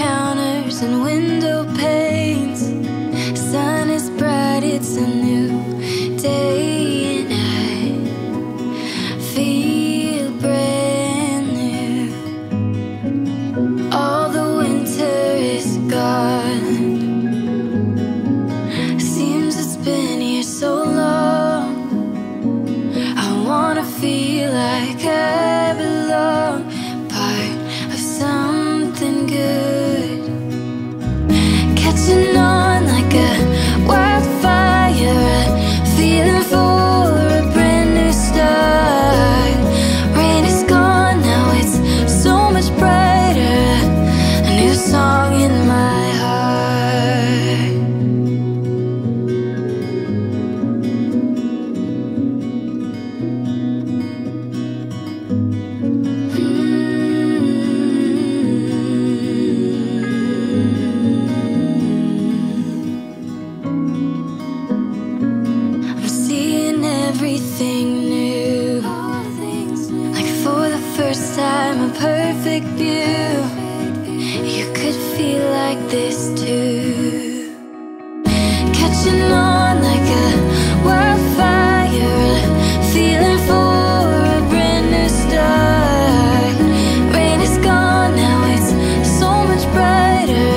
counters and window panes. It's a new day, and I feel brand new. All the winter is gone. Seems it's been here so long. I wanna feel like I belong, part of something good. Catching perfect view. You could feel like this too. Catching on like a wildfire, feeling for a brand new start. Rain is gone now, it's so much brighter.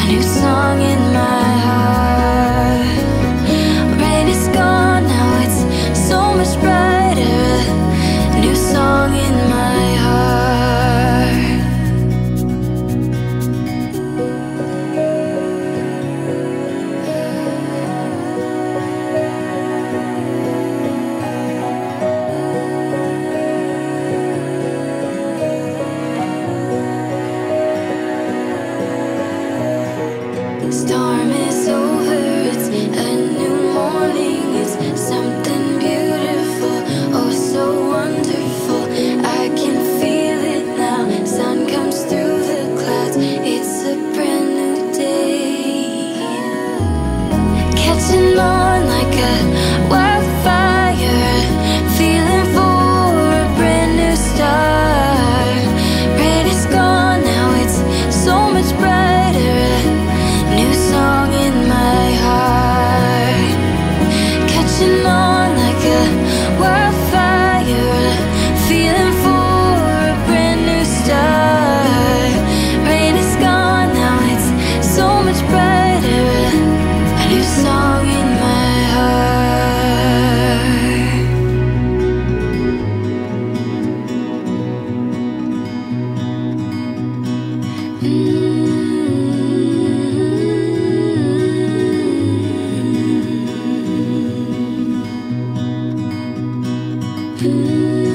A new song in my heart. Rain is gone now, it's so much brighter. A new song in my Storm Hum.